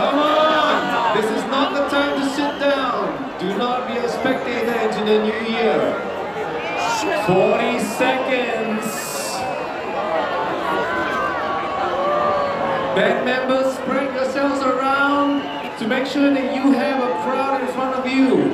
Come on! This is not the time to sit down. Do not be a spectator into the new year. 40 seconds. Band members, spread yourselves around to make sure that you have a crowd in front of you.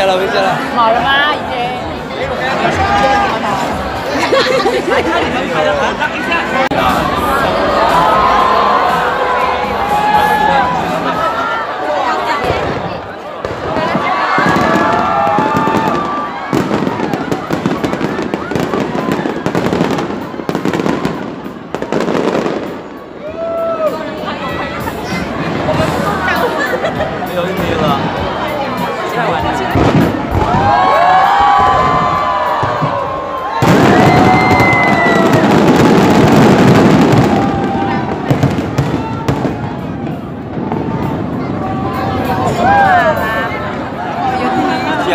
好了吗？已经。哈哈哈哈哈！看你们拍的，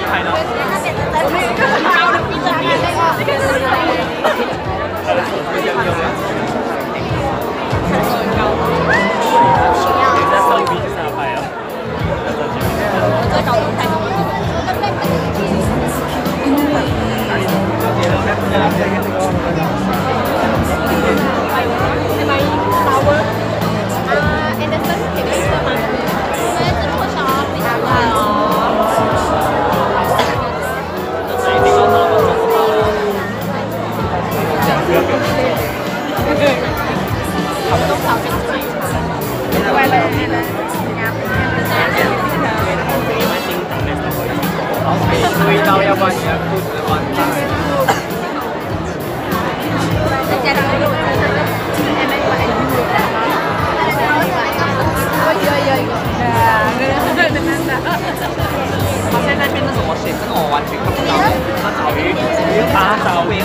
厉害呢？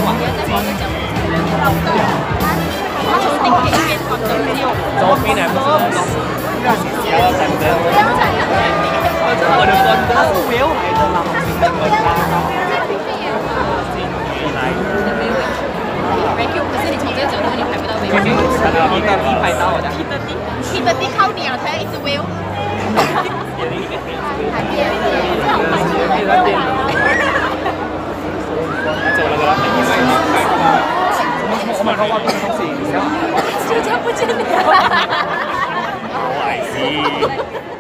啊？他從定期邊放左邊？左邊係乜？我哋個個都表喺度諗住呢個家咯。Keep the D, keep the D, how do you tell it's will? someone who wants to see yourself. That's too tough, Oh, I see.